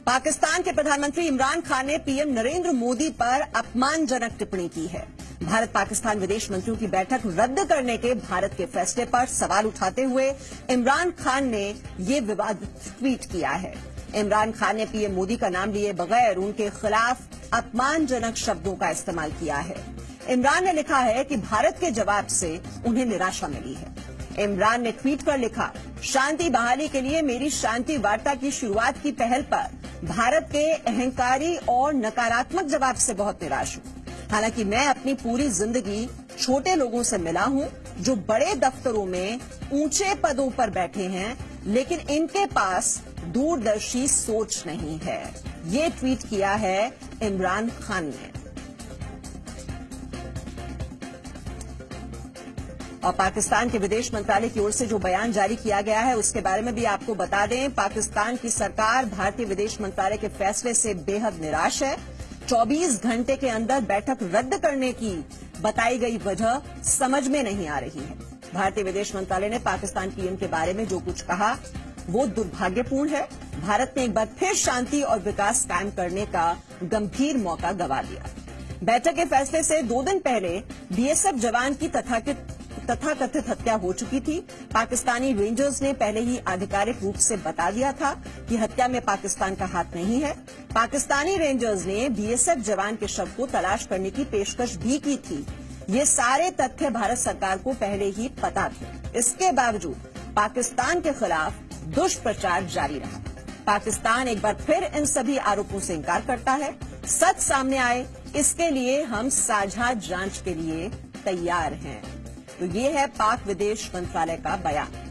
पाकिस्तान के प्रधानमंत्री इमरान खान ने पीएम नरेंद्र मोदी पर अपमानजनक टिप्पणी की है। भारत पाकिस्तान विदेश मंत्रियों की बैठक रद्द करने के भारत के फैसले पर सवाल उठाते हुए इमरान खान ने ये विवाद ट्वीट किया है। इमरान खान ने पीएम मोदी का नाम लिए बगैर उनके खिलाफ अपमानजनक शब्दों का इस्तेमाल किया है। इमरान ने लिखा है कि भारत के जवाब से उन्हें निराशा मिली है। इमरान ने ट्वीट कर लिखा, शांति बहाली के लिए मेरी शांति वार्ता की शुरुआत की पहल पर भारत के अहंकारी और नकारात्मक जवाब से बहुत निराश हूँ। हालाँकि मैं अपनी पूरी ज़िंदगी छोटे लोगों से मिला हूँ जो बड़े दफ्तरों में ऊँचे पदों पर बैठे हैं, लेकिन इनके पास दूरदर्शी सोच नहीं है। ये ट्वीट किया है इमरान खान ने। पाकिस्तान के विदेश मंत्रालय की ओर से जो बयान जारी किया गया है, उसके बारे में भी आपको बता दें, पाकिस्तान की सरकार भारतीय विदेश मंत्रालय के फैसले से बेहद निराश है। 24 घंटे के अंदर बैठक रद्द करने की बताई गई वजह समझ में नहीं आ रही है। भारतीय विदेश मंत्रालय ने पाकिस्तान पीएम के बारे में जो कुछ कहा, वो दुर्भाग्यपूर्ण है। भारत ने एक बार फिर शांति और विकास कायम करने का गंभीर मौका गंवा दिया। बैठक के फैसले से दो दिन पहले बीएसएफ जवान की तथाकथित तथाकथित हत्या हो चुकी थी। पाकिस्तानी रेंजर्स ने पहले ही आधिकारिक रूप से बता दिया था कि हत्या में पाकिस्तान का हाथ नहीं है। पाकिस्तानी रेंजर्स ने बीएसएफ जवान के शव को तलाश करने की पेशकश भी की थी। ये सारे तथ्य भारत सरकार को पहले ही पता थे। इसके बावजूद पाकिस्तान के खिलाफ दुष्प्रचार जारी रहा। पाकिस्तान एक बार फिर इन सभी आरोपों से इनकार करता है। सच सामने आए, इसके लिए हम साझा जाँच के लिए तैयार हैं। तो ये है पाक विदेश मंत्रालय का बयान।